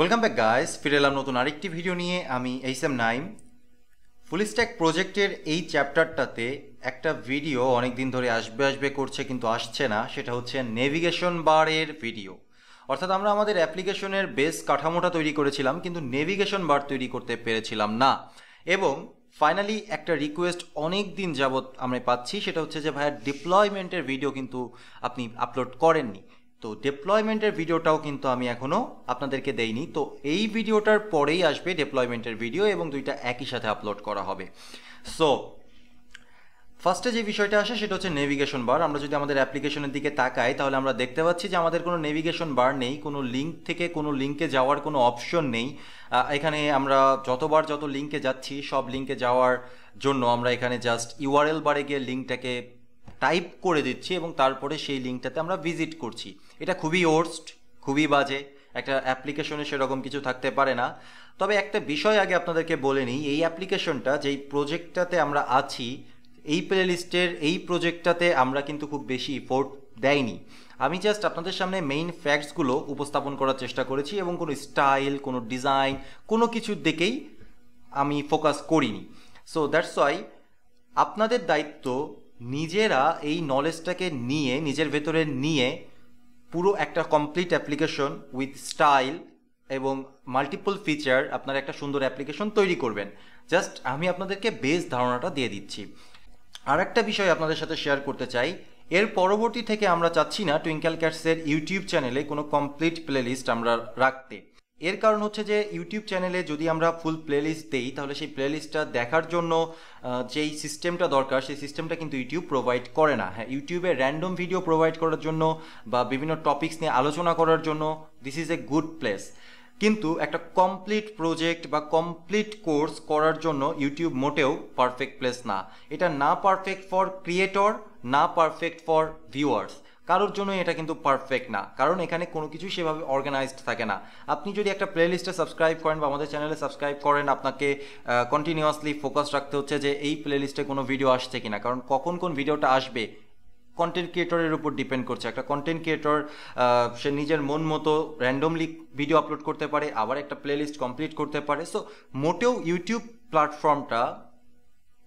Welcome back guys ফিরে এলাম নতুন আরেকটি ভিডিও নিয়ে। আমি H M Naim full stack প্রজেক্টের এই চ্যাপ্টারটাতে একটা ভিডিও অনেক দিন ধরে আসবে আসবে করছে কিন্তু আসছে না। সেটা হচ্ছে নেভিগেশন বারের ভিডিও অর্থাৎ আমরা আমাদের অ্যাপ্লিকেশনের বেস কাঠামোটা তৈরি করেছিলাম, কিন্তু নেভিগেশন বার তৈরি করতে পেরেছিলাম না। এবং ফাইনালি একটা রিকোয়েস্ট অনেক দিন যাবৎ আমরা পাচ্ছি, সেটা হচ্ছে যে ভাইয়া ডিপ্লয়মেন্টের ভিডিও কিন্তু আপনি আপলোড করেননি। তো ডেপ্লয়মেন্টের ভিডিওটাও কিন্তু আমি এখনও আপনাদেরকে দেইনি। তো এই ভিডিওটার পরেই আসবে ডেপ্লয়মেন্টের ভিডিও এবং দুইটা একই সাথে আপলোড করা হবে। সো ফার্স্টে যে বিষয়টা আসে সেটা হচ্ছে নেভিগেশন বার আমরা যদি আমাদের অ্যাপ্লিকেশনের দিকে তাকাই, তাহলে আমরা দেখতে পাচ্ছি যে আমাদের কোনো নেভিগেশন বার নেই, কোনো লিঙ্ক থেকে কোনো লিঙ্কে যাওয়ার কোনো অপশন নেই। এখানে আমরা যতবার যত লিঙ্কে যাচ্ছি, সব লিঙ্কে যাওয়ার জন্য আমরা এখানে জাস্ট ইউআরএল বারে গিয়ে লিঙ্কটাকে টাইপ করে দিচ্ছি এবং তারপরে সেই লিঙ্কটাতে আমরা ভিজিট করছি। এটা খুবই ওর্স্ট খুবই বাজে, একটা অ্যাপ্লিকেশনে সেরকম কিছু থাকতে পারে না। তবে একটা বিষয় আগে আপনাদেরকে বলে নিই, এই অ্যাপ্লিকেশনটা যেই প্রজেক্টটাতে আমরা আছি, এই প্লে লিস্টের এই প্রজেক্টটাতে আমরা কিন্তু খুব বেশি ইফোর্ট দেয়নি আমি জাস্ট আপনাদের সামনে মেইন ফ্যাক্টসগুলো উপস্থাপন করার চেষ্টা করেছি এবং কোনো স্টাইল কোনো ডিজাইন কোনো কিছুর দিকেই আমি ফোকাস করিনি। সো দ্যাটস ওয়াই আপনাদের দায়িত্ব নিজেরা এই নলেজটাকে নিয়ে, নিজের ভেতরে নিয়ে পুরো একটা কমপ্লিট অ্যাপ্লিকেশন উইথ স্টাইল এবং মাল্টিপল ফিচার আপনারা একটা সুন্দর অ্যাপ্লিকেশন তৈরি করবেন। জাস্ট আমি আপনাদেরকে বেস ধারণাটা দিয়ে দিচ্ছি। আর একটা বিষয় আপনাদের সাথে শেয়ার করতে চাই। এর পরবর্তী থেকে আমরা চাচ্ছি না টুইঙ্কেল ক্যাটসের ইউটিউব চ্যানেলে কোনো কমপ্লিট প্লেলিস্ট আমরা রাখতে। এর কারণ হচ্ছে যে ইউটিউব চ্যানেলে যদি আমরা ফুল প্লেলিস্ট দিই, তাহলে সেই প্লেলিস্টটা দেখার জন্য যেই সিস্টেমটা দরকার, সেই সিস্টেমটা কিন্তু ইউটিউব প্রোভাইড করে না। হ্যাঁ ইউটিউবে র্যান্ডম ভিডিও প্রোভাইড করার জন্য বা বিভিন্ন টপিক্স নিয়ে আলোচনা করার জন্য this is a good place কিন্তু একটা কমপ্লিট প্রজেক্ট বা কমপ্লিট কোর্স করার জন্য ইউটিউব মোটেও পারফেক্ট প্লেস না। এটা না পারফেক্ট ফর ক্রিয়েটর না পারফেক্ট ফর ভিউয়ার্স কারোর জন্য এটা কিন্তু পারফেক্ট না। কারণ এখানে কোনো কিছুই সেভাবে অর্গানাইজড থাকে না। আপনি যদি একটা প্লে লিস্টে সাবস্ক্রাইব করেন বা আমাদের চ্যানেলে সাবস্ক্রাইব করেন, আপনাকে কন্টিনিউয়াসলি ফোকাস রাখতে হচ্ছে যে এই প্লে লিস্টে কোনো ভিডিও আসছে কিনা। কারণ কখন কোন ভিডিওটা আসবে কন্টেন্ট ক্রিয়েটরের উপর ডিপেন্ড করছে। একটা কন্টেন্ট ক্রিয়েটর সে নিজের মন মতো র্যান্ডমলি ভিডিও আপলোড করতে পারে, আবার একটা প্লেলিস্ট কমপ্লিট করতে পারে। সো মোটেও ইউটিউব প্ল্যাটফর্মটা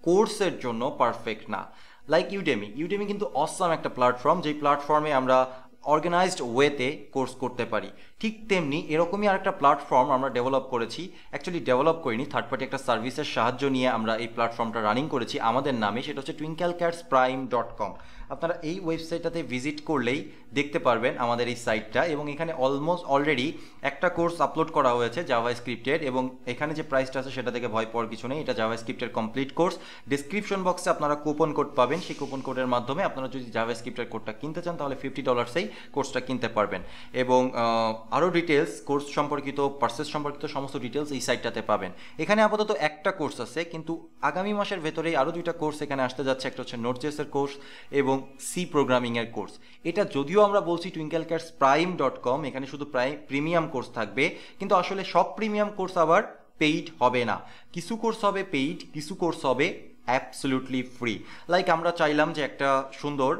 কোর্সের জন্য পারফেক্ট না। লাইক ইউডেমি ইউডেমি কিন্তু অসাম একটা প্ল্যাটফর্ম যেই প্ল্যাটফর্মে আমরা অর্গানাইজড ওয়েতে কোর্স করতে পারি। ঠিক তেমনি এরকমই আরেকটা প্ল্যাটফর্ম আমরা ডেভেলপ করেছি। অ্যাকচুয়ালি ডেভেলপ করিনি থার্ড পার্টি একটা সার্ভিসের সাহায্য নিয়ে আমরা এই প্ল্যাটফর্মটা রানিং করেছি। আমাদের নামে সেটা হচ্ছে Twinkle Cats Prime dot com আপনারা এই ওয়েবসাইটটাতে ভিজিট করলেই দেখতে পারবেন আমাদের এই সাইটটা এবং এখানে অলমোস্ট অলরেডি একটা কোর্স আপলোড করা হয়েছে জাভা স্ক্রিপ্টের এবং এখানে যে প্রাইসটা আছে সেটা থেকে ভয় পাওয়ার কিছু নেই। এটা জাভা স্ক্রিপ্টের কমপ্লিট কোর্স ডিসক্রিপশন বক্সে আপনারা কুপন কোড পাবেন। সেই কুপন কোডের মাধ্যমে আপনারা যদি জাভা স্ক্রিপ্টের কোডটা কিনতে চান, তাহলে ফিফটি ডলার্সেই কোর্সটা কিনতে পারবেন। এবং আরও ডিটেলস কোর্স সম্পর্কিত পার্সেস সম্পর্কিত সমস্ত ডিটেলস এই সাইটটাতে পাবেন। এখানে আপাতত একটা কোর্স আছে, কিন্তু আগামী মাসের ভেতরেই আরও দুইটা কোর্স এখানে আসতে যাচ্ছে। একটা হচ্ছে নোটজেসের কোর্স এবং সি প্রোগ্রামিংয়ের কোর্স এটা যদিও আমরা বলছি Twinkle Cats Prime dot com এখানে শুধু প্রাইম প্রিমিয়াম কোর্স থাকবে, কিন্তু আসলে সব প্রিমিয়াম কোর্স আবার পেইড হবে না। কিছু কোর্স হবে পেইড কিছু কোর্স হবে অ্যাবসলিউটলি ফ্রি লাইক আমরা চাইলাম যে একটা সুন্দর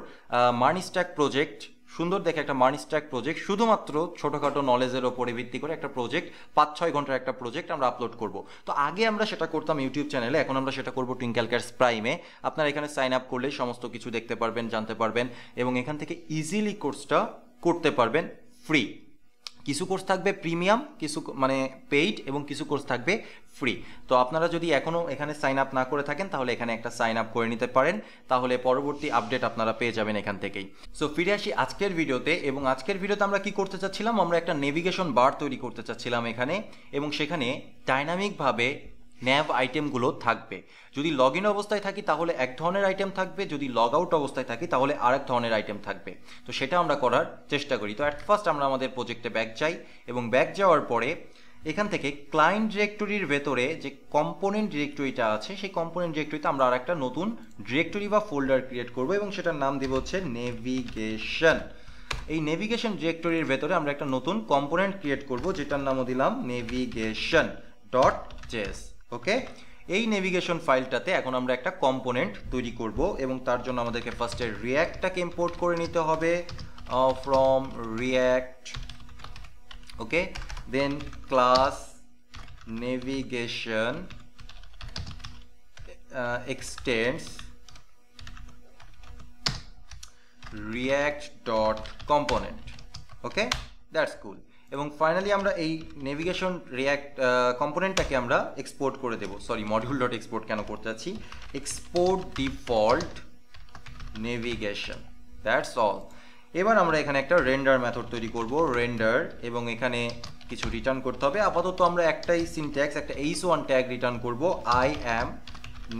মানি স্ট্যাক প্রজেক্ট সুন্দর দেখে একটা মানি স্ট্যাক প্রজেক্ট শুধুমাত্র ছোটোখাটো নলেজের ওপরে ভিত্তি করে একটা প্রজেক্ট পাঁচ ছয় ঘণ্টার একটা প্রজেক্ট আমরা আপলোড করব। তো আগে আমরা সেটা করতাম ইউটিউব চ্যানেলে এখন আমরা সেটা করব টুইঙ্কেল ক্যাটস প্রাইমে আপনারা এখানে সাইন আপ করলে সমস্ত কিছু দেখতে পারবেন, জানতে পারবেন এবং এখান থেকে ইজিলি কোর্সটা করতে পারবেন ফ্রি কিছু কোর্স থাকবে প্রিমিয়াম, কিছু মানে পেইড এবং কিছু কোর্স থাকবে ফ্রি তো আপনারা যদি এখনও এখানে সাইন আপ না করে থাকেন, তাহলে এখানে একটা সাইন আপ করে নিতে পারেন। তাহলে পরবর্তী আপডেট আপনারা পেয়ে যাবেন এখান থেকেই। সো ফিরে আসি আজকের ভিডিওতে এবং আজকের ভিডিওতে আমরা কি করতে চাচ্ছিলাম? আমরা একটা নেভিগেশন বার তৈরি করতে চাচ্ছিলাম এখানে এবং সেখানে ডাইনামিকভাবে ন্যাভ আইটেমগুলো থাকবে। যদি লগ ইন অবস্থায় থাকি, তাহলে এক ধরনের আইটেম থাকবে। যদি লগ আউট অবস্থায় থাকি, তাহলে আর এক ধরনের আইটেম থাকবে। তো সেটা আমরা করার চেষ্টা করি। তো অ্যাট ফার্স্ট আমরা আমাদের প্রজেক্টে ব্যাক যাই এবং ব্যাক যাওয়ার পরে এখান থেকে ক্লায়েন্ট ডিরেক্টরির ভেতরে যে কম্পোনেন্ট ডিরেক্টরিটা আছে, সেই কম্পোনেন্ট ডিরেক্টরিতে আমরা আর একটা নতুন ডিরেক্টরি বা ফোল্ডার ক্রিয়েট করব এবং সেটার নাম দিব হচ্ছে নেভিগেশন এই নেভিগেশন ডিরেক্টরির ভেতরে আমরা একটা নতুন কম্পোনেন্ট ক্রিয়েট করব, যেটার নামও দিলাম নেভিগেশন ডট জেস ওকে এই নেভিগেশন ফাইলটাতে এখন আমরা একটা কম্পোনেন্ট তৈরি করব এবং তার জন্য আমাদেরকে ফার্স্টে রিয়্যাক্টটাকে ইম্পোর্ট করে নিতে হবে from React okay then class navigation extends react dot component okay that's cool এবং ফাইনালি আমরা এই নেভিগেশন রিয়াক্ট কম্পোনেন্টটাকে আমরা এক্সপোর্ট করে দেবো। সরি মডিউল ডট এক্সপোর্ট কেন করতে যাচ্ছি? Export default navigation that's all এবার আমরা এখানে একটা রেন্ডার মেথড তৈরি করব রেন্ডার এবং এখানে কিছু রিটার্ন করতে হবে। আপাতত আমরা একটাই সিনট্যাক্স একটা এইচ ওয়ান ট্যাগ রিটার্ন করব আই অ্যাম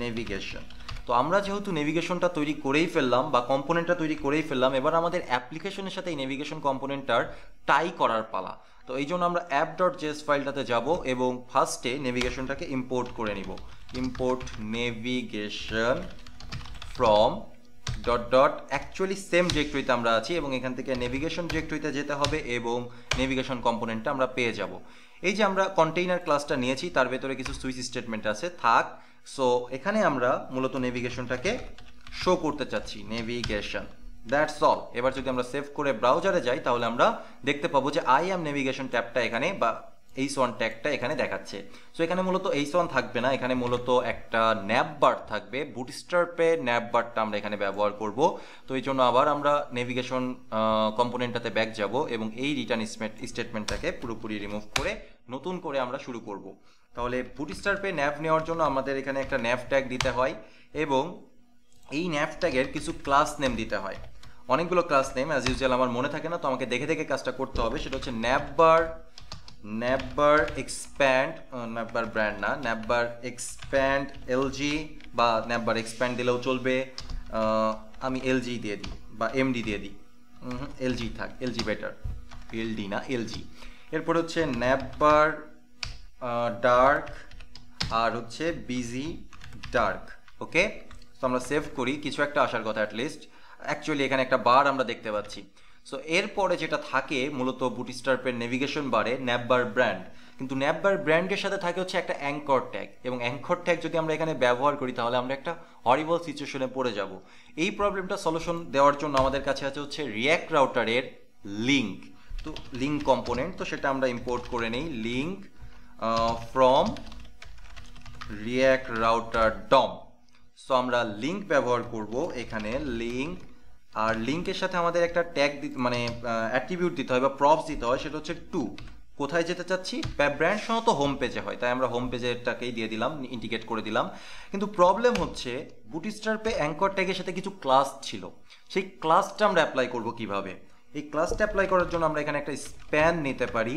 নেভিগেশন তো আমরা যেহেতু নেভিগেশনটা তৈরি করেই ফেললাম বা কম্পোনেন্টটা তৈরি করেই ফেললাম, এবার আমাদের অ্যাপ্লিকেশনের সাথে এই নেভিগেশন কম্পোনেন্টটার টাই করার পালা। তো এই জন্য আমরা অ্যাপ ডট জেস ফাইলটাতে যাব এবং ফার্স্টে নেভিগেশনটাকে ইম্পোর্ট করে নিব। Import navigation from dot dot actually same ডিরেক্টরিতে আমরা আছি এবং এখান থেকে নেভিগেশন ডিরেক্টরিতে যেতে হবে এবং নেভিগেশন কম্পোনেন্টটা আমরা পেয়ে যাব। এই যে আমরা কন্টেইনার ক্লাসটা নিয়েছি, তার ভেতরে কিছু সুইচ স্টেটমেন্ট আছে। থাক সো এখানে আমরা মূলত নেভিগেশনটাকে শো করতে চাচ্ছি নেভিগেশন দ্যাটস অল এবার যদি আমরা সেভ করে ব্রাউজারে যাই, তাহলে আমরা দেখতে পাবো যে আই এম নেভিগেশন ট্যাবটা এখানে বা এইচ ওয়ান ট্যাগটা এখানে দেখাচ্ছে। সো এখানে মূলত এইচ ওয়ান থাকবে না। এখানে মূলত একটা ন্যাপ বার থাকবে। বুটস্টার্পে ন্যাপ বারটা আমরা এখানে ব্যবহার করব। তো, এই জন্য আবার আমরা নেভিগেশন কম্পোনেন্টটাতে ব্যাক যাব এবং এই রিটার্ন স্টেটমেন্টটাকে পুরোপুরি রিমুভ করে নতুন করে আমরা শুরু করব। তাহলে বুটস্টার্পে ন্যাপ নেওয়ার জন্য আমাদের এখানে একটা ন্যাপ ট্যাগ দিতে হয় এবং এই ন্যাপ ট্যাগের কিছু ক্লাস নেম দিতে হয়। অনেকগুলো ক্লাস নেম অ্যাজ ইউজুয়াল আমার মনে থাকে না, তো আমাকে দেখে দেখে কাজটা করতে হবে। সেটা হচ্ছে ন্যাপবার ন্যাপবার এক্সপ্যান্ড ন্যাপবার ব্র্যান্ড না ন্যাপবার এক্সপ্যান্ড এলজি বা ন্যাপবার এক্সপ্যান্ড দিলেও চলবে। আমি এলজি দিয়ে দিই বা এমডি দিয়ে দিই। এলজি থাক এলজি বেটার এলডি না এলজি এরপর হচ্ছে ন্যাপবার ডার্ক আর হচ্ছে বিজি ডার্ক ওকে তো আমরা সেভ করি, কিছু একটা আসার কথা অ্যাটলিস্ট অ্যাকচুয়ালি এখানে একটা বার আমরা দেখতে পাচ্ছি। সো এরপরে যেটা থাকে, মূলত বুটিস্টার্পের নেভিগেশন বারে ন্যাপবার ব্র্যান্ড কিন্তু ন্যাপবার ব্র্যান্ডের সাথে থাকে হচ্ছে একটা অ্যাঙ্কর ট্যাগ এবং অ্যাঙ্কর ট্যাগ যদি আমরা এখানে ব্যবহার করি, তাহলে আমরা একটা হরিবল সিচুয়েশনে পড়ে যাব। এই প্রবলেমটা সলিউশন দেওয়ার জন্য আমাদের কাছে আছে হচ্ছে রিয়াক্ট রাউটারের লিঙ্ক তো লিঙ্ক কম্পোনেন্ট তো সেটা আমরা ইম্পোর্ট করে নেই। Link from React router DOM so আমরা লিঙ্ক ব্যবহার করব এখানে। লিঙ্ক আর লিঙ্কের সাথে আমাদের একটা ট্যাগ দিতে মানে অ্যাট্রিবিউট দিতে হয় বা প্রপস দিতে হয়, সেটা হচ্ছে টু কোথায় যেতে চাচ্ছি? ব্র্যান্ড সহ তো হোম পেজে হয়, তাই আমরা হোম পেজেরটাকেই দিয়ে দিলাম ইন্ডিকেট করে দিলাম। কিন্তু প্রবলেম হচ্ছে বুটিস্টার্পে অ্যাঙ্কর ট্যাগের সাথে কিছু ক্লাস ছিল। সেই ক্লাসটা আমরা অ্যাপ্লাই করব কীভাবে? এই ক্লাসটা অ্যাপ্লাই করার জন্য আমরা এখানে একটা স্প্যান নিতে পারি।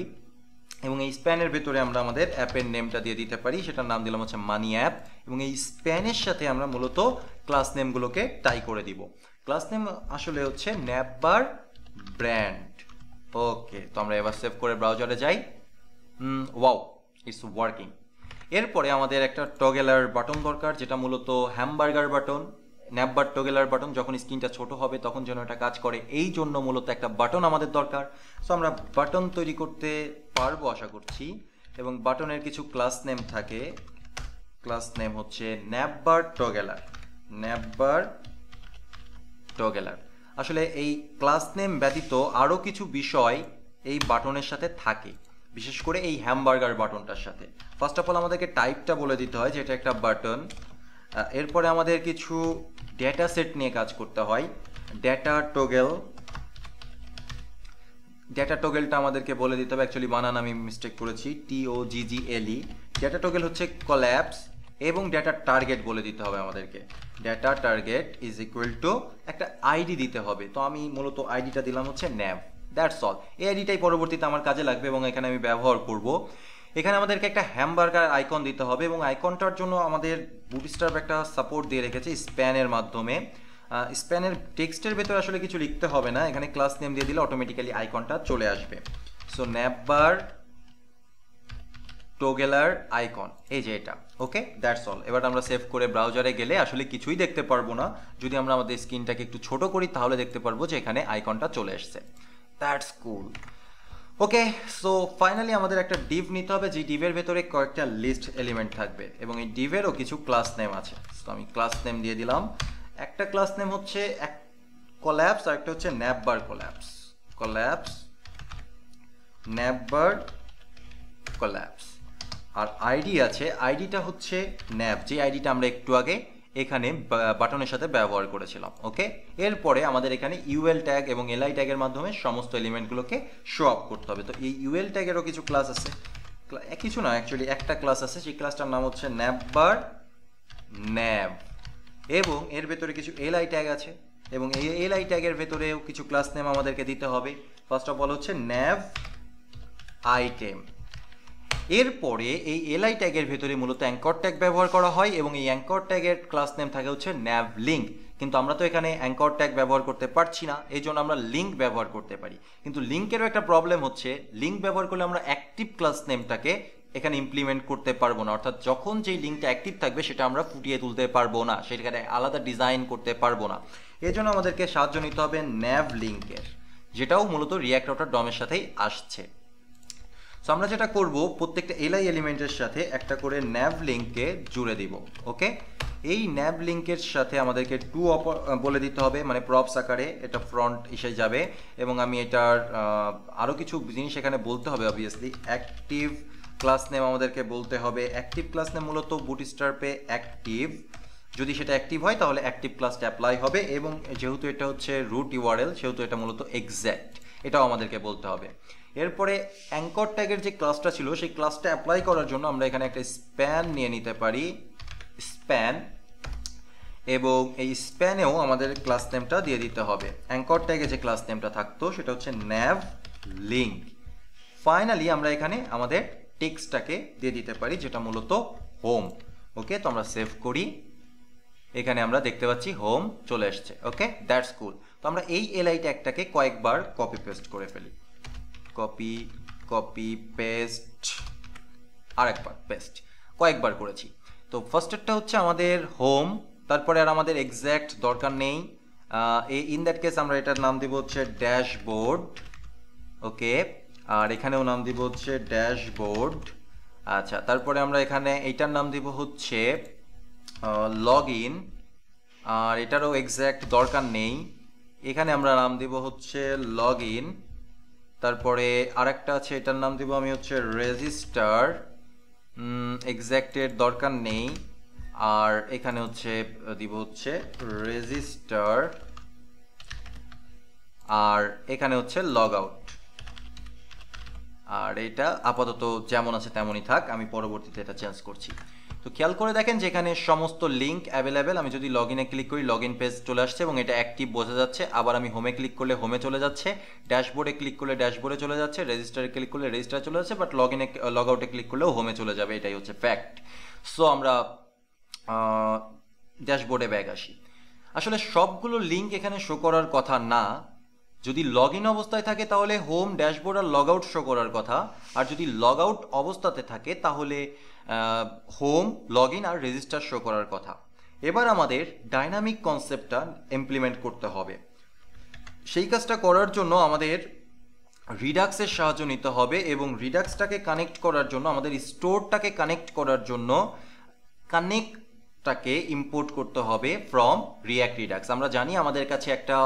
এবং এই স্প্যানের ভেতরে আমরা আমাদের অ্যাপের নেমটা দিয়ে দিতে পারি, সেটার নাম দিলাম হচ্ছে মানি অ্যাপ। এবং এই স্প্যানের সাথে আমরা মূলত ক্লাস নেমগুলোকে টাই করে দিব। ক্লাস নেম আসলে হচ্ছে ন্যাপবার ব্র্যান্ড। ওকে, তো আমরা এবার সেভ করে ব্রাউজারে যাই। Wow, it's working. এরপরে আমাদের একটা টগেলার বাটন দরকার, যেটা মূলত hamburger button. Navbar toggler button যখন স্ক্রিনটা ছোট হবে, তখন যেন এটা কাজ করে। এই জন্য মূলত একটা বাটন আমাদের দরকার। সো আমরা বাটন তৈরি করতে পারব, আশা করছি। এবং বাটনের কিছু ক্লাস নেম থাকে। ক্লাস নেম হচ্ছে ন্যাপবার টগেলার ন্যাপবার টগেলার আসলে এই ক্লাস নেম ব্যতীত আরও কিছু বিষয় এই বাটনের সাথে থাকে। বিশেষ করে এই হ্যামবার্গার বাটনটার সাথে। ফার্স্ট অফ অল আমাদেরকে টাইপটা বলে দিতে হয় যে এটা একটা বাটন এরপরে আমাদের কিছু ডেটা সেট নিয়ে কাজ করতে হয়। ডেটা টোগেল ডেটা টোগেলটা আমাদেরকে বলে দিতে হবে অ্যাকচুয়ালি বানান আমি মিস্টেক করেছি টি ও জি জি এল ই ডেটা টোগেল হচ্ছে কল্যাপস এবং ডেটা টার্গেট বলে দিতে হবে আমাদেরকে। Data target is equal to একটা আইডি দিতে হবে। তো আমি মূলত আইডিটা দিলাম হচ্ছে ন্যাব দ্যাটস অল এই আইডিটাই পরবর্তীতে আমার কাজে লাগবে এবং এখানে আমি ব্যবহার করব। এখানে আমাদেরকে একটা হ্যামবার্গার আইকন দিতে হবে এবং আইকনটার জন্য আমাদের বুটস্টার্প একটা সাপোর্ট দিয়ে রেখেছে স্প্যানের মাধ্যমে। স্প্যানের টেক্সটের ভেতরে আসলে কিছু লিখতে হবে না, এখানে ক্লাস নেম দিয়ে দিলে অটোমেটিক্যালি আইকনটা চলে আসবে। সো ন্যাপবার টোগেলার আইকন এই যে এটা ওকে দ্যাটস অল এবার আমরা সেভ করে ব্রাউজারে গেলে আসলে কিছুই দেখতে পারব না। যদি আমরা আমাদের স্ক্রিনটাকে একটু ছোট করি, তাহলে দেখতে পারব যে এখানে আইকনটা চলে এসছে। That's cool okay so finally আমাদের একটা ডিভ নিতে হবে, যে ডিভের ভেতরে কয়েকটা লিস্ট এলিমেন্ট থাকবে। এবং এই ডিভেরও কিছু ক্লাস নেম আছে। সো আমি ক্লাস নেম দিয়ে দিলাম। একটা ক্লাস নেম হচ্ছে এক কল্যাপস আর একটা হচ্ছে ন্যাপবার কল্যাপস কল্যাপস ন্যাপবার কোল্যাপস আর আইডি আছে আইডিটা হচ্ছে ন্যাব যে আইডিটা আমরা একটু আগে এখানে বাটনের সাথে ব্যবহার করেছিলাম ওকে এরপরে আমাদের এখানে ইউএল ট্যাগ এবং এলআই ট্যাগের মাধ্যমে সমস্ত এলিমেন্টগুলোকে শো আপ করতে হবে। তো এই ইউএল ট্যাগেরও কিছু ক্লাস আছে। কিছু না অ্যাকচুয়ালি একটা ক্লাস আছে, সেই ক্লাসটার নাম হচ্ছে ন্যাববার ন্যাব এবং এর ভেতরে কিছু এলআই ট্যাগ আছে, এবং এই এলআই ট্যাগের ভেতরেও কিছু ক্লাস নেম আমাদেরকে দিতে হবে। ফার্স্ট অফ অল হচ্ছে ন্যাভ আইটেম এরপরে এই এলআই ট্যাগের ভেতরে মূলত অ্যাঙ্কর ট্যাগ ব্যবহার করা হয় এবং এই অ্যাঙ্কর ট্যাগের ক্লাস নেম থাকে হচ্ছে ন্যাভ লিঙ্ক কিন্তু আমরা তো এখানে অ্যাঙ্কর ট্যাগ ব্যবহার করতে পারছি না এই জন্য আমরা লিঙ্ক ব্যবহার করতে পারি। কিন্তু লিঙ্কেরও একটা প্রবলেম হচ্ছে লিঙ্ক ব্যবহার করলে আমরা অ্যাক্টিভ ক্লাস নেমটাকে এখানে ইমপ্লিমেন্ট করতে পারব না। অর্থাৎ যখন যেই লিঙ্কটা অ্যাক্টিভ থাকবে, সেটা আমরা ফুটিয়ে তুলতে পারব না, সেটাকে আলাদা ডিজাইন করতে পারব না। এই জন্য আমাদেরকে সাহায্য নিতে হবে ন্যাভ লিঙ্কের যেটাও মূলত রিয়াক্ট ডমের সাথেই আসছে। সো আমরা যেটা করব, প্রত্যেকটা এলআই এলিমেন্টের সাথে একটা করে ন্যাব লিঙ্ককে জুড়ে দিব ওকে এই ন্যাব লিঙ্কের সাথে আমাদেরকে টু বলে দিতে হবে মানে প্রপস আকারে এটা ফ্রন্ট এসে যাবে এবং আমি এটার আরও কিছু জিনিস এখানে বলতে হবে অবভিয়াসলি অ্যাক্টিভ ক্লাস নেম আমাদেরকে বলতে হবে। অ্যাক্টিভ ক্লাস নেম মূলত বুটস্টারপে অ্যাক্টিভ যদি সেটা অ্যাক্টিভ হয়, তাহলে অ্যাক্টিভ ক্লাসটা অ্যাপ্লাই হবে এবং যেহেতু এটা হচ্ছে রুট ইউআরএল সেহেতু এটা মূলত এক্স্যাক্ট এটাও আমাদেরকে বলতে হবে। এরপরে অ্যাঙ্কর ট্যাগের যে ক্লাসটা ছিল, সেই ক্লাসটা অ্যাপ্লাই করার জন্য আমরা এখানে একটা স্প্যান নিয়ে নিতে পারি। স্প্যান এবং এই স্প্যানেও আমাদের ক্লাস নেমটা দিয়ে দিতে হবে। অ্যাঙ্কর ট্যাগে যে ক্লাস নেমটা থাকতো, সেটা হচ্ছে ন্যাভ লিঙ্ক ফাইনালি আমরা এখানে আমাদের টেক্সটটাকে দিয়ে দিতে পারি, যেটা মূলত হোম ওকে তো আমরা সেভ করি। এখানে আমরা দেখতে পাচ্ছি হোম চলে এসছে। ওকে দ্যাটস কুল তো আমরা এই এলআই ট্যাগটাকে কয়েকবার কপি পেস্ট করে ফেলি। কপি কপি পেস্ট আরেকবার পেস্ট কয়েকবার করেছি। তো ফার্স্টেরটা হচ্ছে আমাদের হোম তারপরে আর আমাদের এক্স্যাক্ট দরকার নেই। ইন দ্যাট কেস আমরা এটার নাম দিব হচ্ছে ড্যাশবোর্ড ওকে? আর এখানেও নাম দিব হচ্ছে ড্যাশবোর্ড আচ্ছা তারপরে আমরা এখানে এইটার নাম দিব হচ্ছে লগ ইন আর এটারও এক্স্যাক্ট দরকার নেই। এখানে আমরা নাম দিব হচ্ছে লগ ইন তারপরে আরেকটা আছে, এটার নাম দিব আমি হচ্ছে রেজিস্টার। এক্স্যাক্টের দরকার নেই। আর এখানে হচ্ছে, দিব হচ্ছে রেজিস্টার। আর এখানে হচ্ছে লগ আউট। আর এটা আপাতত যেমন আছে তেমনই থাক, আমি পরবর্তীতে এটা চেঞ্জ করছি। তো খেয়াল করে দেখেন যে এখানে সমস্ত লিঙ্ক অ্যাভেলেবেল আমি যদি লগ ইনে ক্লিক করি লগ ইন পেজ চলে আসছে এবং এটা অ্যাক্টিভ বোঝা যাচ্ছে। আবার আমি হোমে ক্লিক করলে হোমে চলে যাচ্ছে। ড্যাশবোর্ডে ক্লিক করলে ড্যাশবোর্ডে চলে যাচ্ছে। রেজিস্টারে ক্লিক করলে রেজিস্টারে চলে যাচ্ছে বাট লগ ইনে লগ আউটে ক্লিক করলেও হোমে চলে যাবে। এটাই হচ্ছে ফ্যাক্ট সো আমরা ড্যাশবোর্ডে ব্যাগ আসি। আসলে সবগুলো লিঙ্ক এখানে শো করার কথা না যদি লগ ইন অবস্থায় থাকে তাহলে হোম ড্যাশবোর্ড আর লগ আউট শো করার কথা। আর যদি লগ আউট অবস্থাতে থাকে তাহলে হোম লগ ইন আর রেজিস্টার শো করার কথা। এবার আমাদের ডাইনামিক কনসেপ্টটা ইমপ্লিমেন্ট করতে হবে। সেই কাজটা করার জন্য আমাদের রিডাক্সের সাহায্য নিতে হবে এবং রিডাক্সটাকে কানেক্ট করার জন্য, আমাদের স্টোরটাকে কানেক্ট করার জন্য কানেক্ট টাকে ইম্পোর্ট করতে হবে ফ্রম রিয়াক্ট রিডাক্স আমরা জানি আমাদের কাছে একটা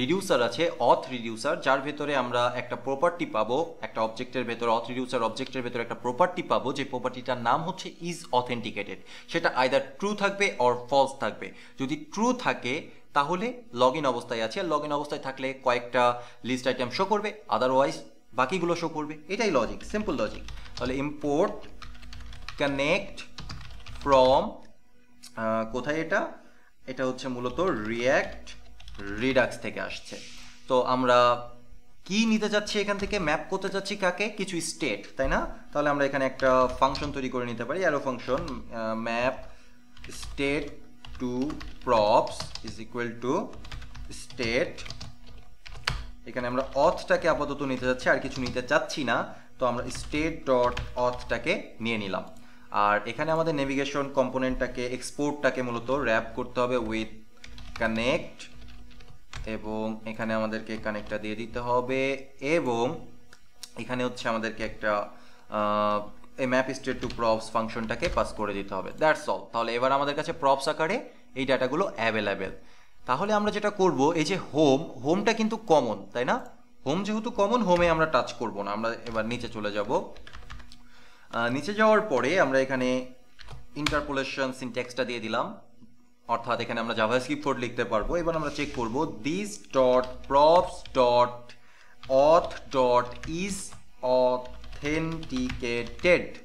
রিডিউসার আছে অথ রিডিউসার যার ভেতরে আমরা একটা প্রপার্টি পাবো, একটা অবজেক্টের ভেতরে অথ রিডিউসার অবজেক্টের ভেতরে একটা প্রপার্টি পাবো, যে প্রপার্টিটার নাম হচ্ছে ইজ অথেন্টিকেটেড সেটা আইদার ট্রু থাকবে অর ফলস থাকবে। যদি ট্রু থাকে, তাহলে লগ ইন অবস্থায় আছে। লগ ইন অবস্থায় থাকলে কয়েকটা লিস্ট আইটেম শো করবে আদারওয়াইজ বাকিগুলো শো করবে। এটাই লজিক সিম্পল লজিক তাহলে ইম্পোর্ট কানেক্ট ফ্রম কোথায় এটা? এটা হচ্ছে মূলত রিয়্যাক্ট রিডাক্স থেকে আসছে। তো আমরা কি নিতে যাচ্ছি এখান থেকে? ম্যাপ করতে যাচ্ছি কাকে? কিছু স্টেট তাই না? তাহলে আমরা এখানে একটা ফাংশন তৈরি করে নিতে পারি। Arrow function map state to props is equal to state এখানে আমরা অথটাকে আপাতত নিতে যাচ্ছি, আর কিছু নিতে চাচ্ছি না। তো আমরা স্টেট ডট অথটাকে নিয়ে নিলাম। আর এখানে আমাদের নেভিগেশন কম্পোনেন্টটাকে এক্সপোর্টটাকে মূলত র্যাপ করতে হবে উইথ কানেক্ট এবং এখানে আমাদেরকে কানেক্টটা দিয়ে দিতে হবে এবং এখানে হচ্ছে আমাদেরকে একটা এই ম্যাপ স্টেট টু প্রপস ফাংশনটাকে পাস করে দিতে হবে। দ্যাটস অল তাহলে এবার আমাদের কাছে প্রপস আকারে এই ডাটাগুলো অ্যাভেলেবেল তাহলে আমরা যেটা করব, এই যে হোম হোমটা কিন্তু কমন তাই না? হোম যেহেতু কমন হোমে আমরা টাচ করব না। আমরা এবার নিচে চলে যাব। নিচে যাওয়ার পরে আমরা এখানে ইন্টারপোলেশন সিনট্যাক্সটা দিয়ে দিলাম। অর্থাৎ এখানে আমরা জাভাস্ক্রিপ্ট কোড লিখতে পারব। এবার আমরা চেক করব this dot props dot auth dot is authenticated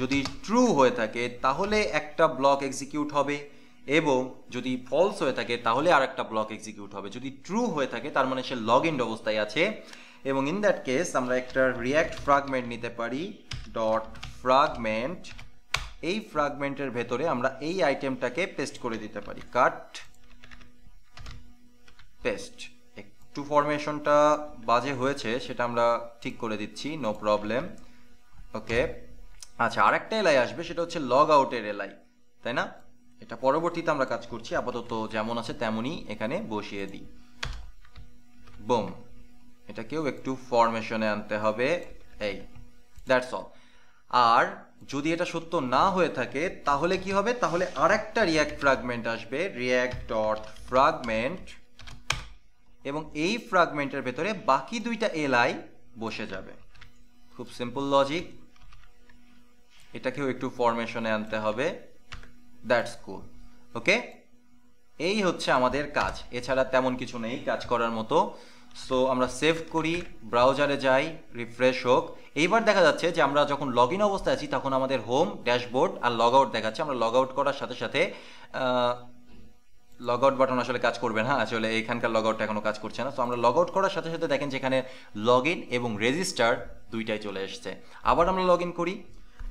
যদি ট্রু হয়ে থাকে, তাহলে একটা ব্লক এক্সিকিউট হবে এবং যদি ফলস হয়ে থাকে, তাহলে আর একটা ব্লক এক্সিকিউট হবে। যদি ট্রু হয়ে থাকে, তার মানে সে লগ ইন অবস্থায় আছে। এবং ইন দ্যাট কেস আমরা একটা রিয়াক্ট ফ্রাগমেন্ট নিতে পারি। ডট ফ্রাগমেন্ট এই ফ্রাগমেন্টের ভেতরে আমরা এই আইটেমটাকে পেস্ট করে দিতে পারি। কাট পেস্ট একটু ফরমেশনটা বাজে হয়েছে, সেটা আমরা ঠিক করে দিচ্ছি নো প্রবলেম ওকে আচ্ছা আরেকটা এলাই আসবে, সেটা হচ্ছে লগ আউটের এলাই তাই না? এটা পরবর্তীতে আমরা কাজ করছি, আপাতত যেমন আছে তেমনই এখানে বসিয়ে দিই। বোম এটাকেও একটু ফরমেশনে আনতে হবে। এই দ্যাটস অল আর যদি এটা সত্য না হয়ে থাকে, তাহলে কি হবে? তাহলে আরেকটা রিয়াক্ট ফ্রাগমেন্ট আসবে রিয়াক্ট ডট ফ্রাগমেন্ট এবং এই ফ্রাগমেন্টের ভেতরে বাকি দুইটা এলআই বসে যাবে। খুব সিম্পল লজিক এটাকেও একটু ফরমেশনে আনতে হবে। দ্যাটস কুল ওকে এই হচ্ছে আমাদের কাজ। এছাড়া তেমন কিছু নেই কাজ করার মতো। সো আমরা সেভ করি ব্রাউজারে যাই রিফ্রেশ হোক। এইবার দেখা যাচ্ছে যে আমরা যখন লগ ইন অবস্থায় আছি, তখন আমাদের হোম ড্যাশবোর্ড আর লগ আউট দেখাচ্ছে। আমরা লগ আউট করার সাথে সাথে লগ আউট বাটন আসলে কাজ করবে না। আসলে এখানকার লগ আউটটা এখনও কাজ করছে না। তো আমরা লগ আউট করার সাথে সাথে দেখেন যেখানে লগ ইন এবং রেজিস্টার দুইটাই চলে এসছে। আবার আমরা লগ ইন করি।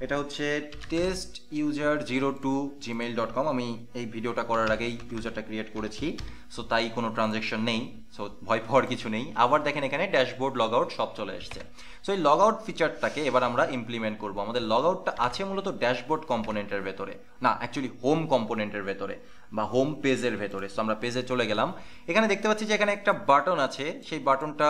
এটা হচ্ছে test user zero two Gmail dot com আমি এই ভিডিওটা করার আগেই ইউজারটা ক্রিয়েট করেছি। সো তাই কোনো ট্রানজ্যাকশন নেই। সো ভয় পাওয়ার কিছু নেই। আবার দেখেন এখানে ড্যাশবোর্ড লগ আউট সব চলে এসছে। সো এই লগ আউট ফিচারটাকে এবার আমরা ইমপ্লিমেন্ট করব। আমাদের লগ আউটটা আছে মূলত ড্যাশবোর্ড কম্পোনেন্টের ভেতরে। না অ্যাকচুয়ালি হোম কম্পোনেন্টের ভেতরে বা হোম পেজের ভেতরে। সো আমরা পেজে চলে গেলাম। এখানে দেখতে পাচ্ছি যে এখানে একটা বাটন আছে। সেই বাটনটা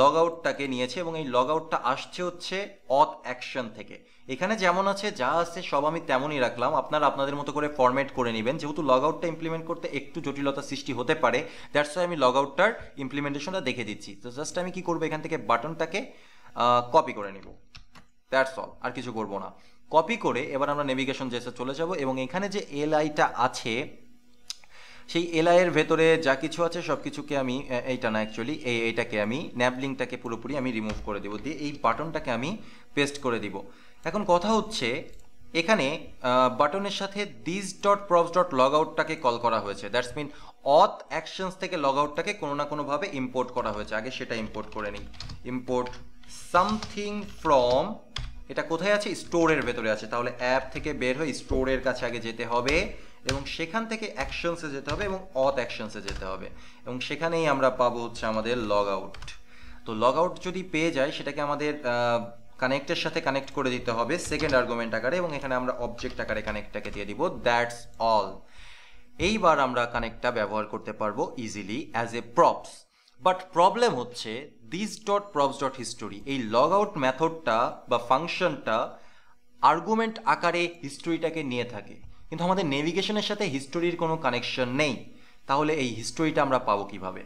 লগ আউটটাকে নিয়েছে এবং এই লগ আউটটা আসছে হচ্ছে অথ অ্যাকশন থেকে। এখানে যেমন আছে, যা আছে, সব আমি তেমনই রাখলাম। আপনারা আপনাদের মতো করে ফরম্যাট করে নেবেন। যেহেতু লগ আউটটা ইমপ্লিমেন্ট করতে একটু জটিলতা সৃষ্টি হতে পারে। দ্যাটস ওয়াই আমি লগ আউটটার ইমপ্লিমেন্টেশনটা দেখে দিচ্ছি। তো জাস্ট আমি কি করব? এখান থেকে বাটনটাকে কপি করে নিব। দ্যাটস অল আর কিছু করব না। কপি করে এবার আমরা নেভিগেশন যেসে চলে যাব এবং এখানে যে এল আইটা আছে, সেই এলআই এর ভেতরে যা কিছু আছে সব কিছুকে আমি এইটা না অ্যাকচুয়ালি এই এইটাকে আমি ন্যাবলিংটাকে পুরোপুরি আমি রিমুভ করে দেবো। দিয়ে এই বাটনটাকে আমি পেস্ট করে দিব। এখন কথা হচ্ছে এখানে বাটনের সাথে this dot props dot log আউটটাকে call করা হয়েছে। দ্যাটস মিন অথ অ্যাকশনস থেকে লগ আউটটাকে কোনো না কোনোভাবে ইম্পোর্ট করা হয়েছে। আগে সেটা ইম্পোর্ট করে নিই। ইম্পোর্ট সামথিং ফ্রম এটা কোথায় আছে? স্টোরের ভেতরে আছে। তাহলে অ্যাপ থেকে বের হয়ে স্টোরের কাছে আগে যেতে হবে এবং সেখান থেকে অ্যাকশনসে যেতে হবে এবং অথ অ্যাকশনসে যেতে হবে। এবং সেখানেই আমরা পাবো হচ্ছে আমাদের লগ আউট তো লগ আউট যদি পেয়ে যায়, সেটাকে আমাদের কানেক্টের সাথে কানেক্ট করে দিতে হবে সেকেন্ড আর্গুমেন্ট আকারে এবং এখানে আমরা অবজেক্ট আকারে কানেক্টটাকে দিয়ে দিব দ্যাটস অল এইবার আমরা কানেক্টটা ব্যবহার করতে পারব easily as a props but problem হচ্ছে this dot props dot history এই লগ আউট মেথডটা বা ফাংশনটা আর্গুমেন্ট আকারে হিস্টোরিটাকে নিয়ে থাকে। কিন্তু আমাদের নেভিগেশনের সাথে হিস্টোরির কোনো কানেকশন নেই। তাহলে এই হিস্টোরিটা আমরা পাবো কীভাবে?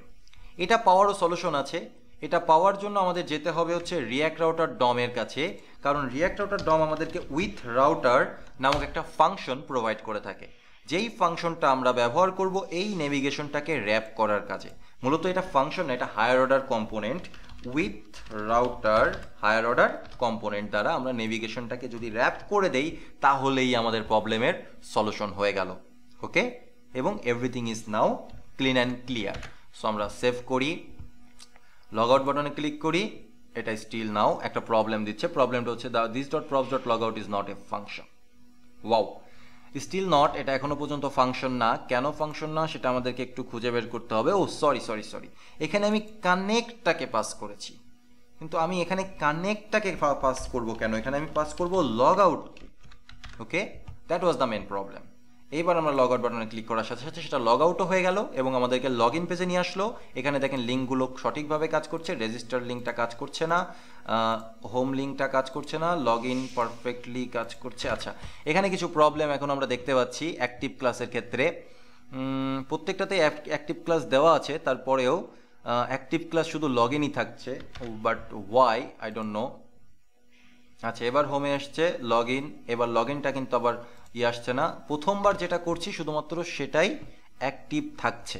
এটা পাওয়ারও সলিউশন আছে এটা পাওয়ার জন্য আমাদের যেতে হবে হচ্ছে রিয়াক্ট রাউটার ডমের কাছে, কারণ রিয়াক্ট রাউটার ডম আমাদেরকে উইথ রাউটার নামক একটা ফাংশন প্রোভাইড করে থাকে। যেই ফাংশনটা আমরা ব্যবহার করব, এই নেভিগেশনটাকে র্যাপ করার কাজে। মূলত এটা ফাংশন এটা higher order component with router higher order component দ্বারা আমরা নেভিগেশনটাকে যদি র্যাপ করে দেই, তাহলেই আমাদের প্রবলেমের সলিউশন হয়ে গেল। ওকে এবং everything is now clean and clear so আমরা সেভ করি। লগ আউট বাটনে ক্লিক করি, এটা স্টিল নাও একটা প্রবলেম দিচ্ছে। প্রবলেমটা হচ্ছে the this dot props dot log out is not a function wow still not এটা এখনও পর্যন্ত ফাংশন না। কেন ফাংশন না, সেটা আমাদেরকে একটু খুঁজে বের করতে হবে। ও সরি সরি সরি এখানে আমি কানেক্টটাকে পাস করেছি। কিন্তু আমি এখানে কানেক্টটাকে পাস করব কেন? এখানে আমি পাস করব log আউটকে okay that was the main problem এইবার আমরা লগ আউট বাটনে ক্লিক করার সাথে সাথে সেটা লগ আউটও হয়ে গেল এবং আমাদেরকে লগ ইন পেজে নিয়ে আসলো। এখানে দেখেন লিঙ্কগুলো সঠিকভাবে কাজ করছে রেজিস্টার লিঙ্কটা কাজ করছে না হোম লিঙ্কটা কাজ করছে না লগ ইন পারফেক্টলি কাজ করছে। আচ্ছা এখানে কিছু প্রবলেম এখন আমরা দেখতে পাচ্ছি অ্যাক্টিভ ক্লাসের ক্ষেত্রে। প্রত্যেকটাতে অ্যাক্টিভ ক্লাস দেওয়া আছে, তারপরেও অ্যাক্টিভ ক্লাস শুধু লগ ইনই থাকছে but why I don't know আচ্ছা এবার হোমে আসছে লগ ইন এবার লগ ইনটা কিন্তু আবার ইয়ে আসছে না। প্রথমবার যেটা করছি শুধুমাত্র সেটাই অ্যাক্টিভ থাকছে।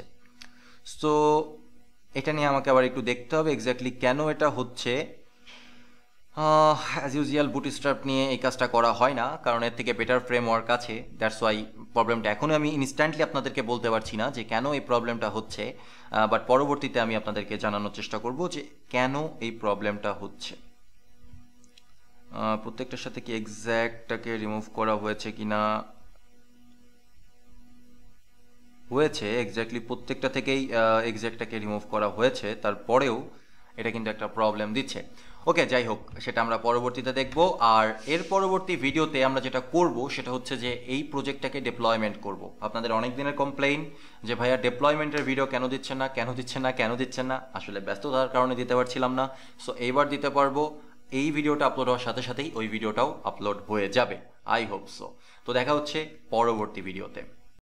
সো এটা নিয়ে আমাকে আবার একটু দেখতে হবে এক্স্যাক্টলি কেন এটা হচ্ছে। অ্যাজ ইউজুয়াল বুটস্ট্র্যাপ নিয়ে এই কাজটা করা হয় না, কারণ এর থেকে বেটার ফ্রেমওয়ার্ক আছে। দ্যাটস ওয়াই প্রবলেমটা এখনও আমি ইনস্ট্যান্টলি আপনাদেরকে বলতে পারছি না যে কেন এই প্রবলেমটা হচ্ছে। বাট পরবর্তীতে আমি আপনাদেরকে জানানোর চেষ্টা করব যে কেন এই প্রবলেমটা হচ্ছে। প্রত্যেকটার সাথে কি এক্স্যাক্টটাকে রিমুভ করা হয়েছে কি না হয়েছে এক্স্যাক্টলি প্রত্যেকটা থেকেই এক্স্যাক্টটাকে রিমুভ করা হয়েছে, তারপরেও এটা কিন্তু একটা প্রবলেম দিচ্ছে। ওকে যাই হোক, সেটা আমরা পরবর্তীতে দেখব। আর এর পরবর্তী ভিডিওতে আমরা যেটা করব, সেটা হচ্ছে যে এই প্রজেক্টটাকে ডেপ্লয়মেন্ট করব। আপনাদের অনেক দিনের কমপ্লেইন যে, ভাইয়া ডেপ্লয়মেন্টের ভিডিও কেন দিচ্ছেন না? কেন দিচ্ছেন না? কেন দিচ্ছেন না? আসলে ব্যস্ততার কারণে দিতে পারছিলাম না। সো এইবার দিতে পারব। এই ভিডিওটা আপলোড হওয়ার সাথে সাথেই ওই ভিডিওটাও আপলোড হয়ে যাবে। আই হোপ সো তো দেখা হচ্ছে পরবর্তী ভিডিওতে।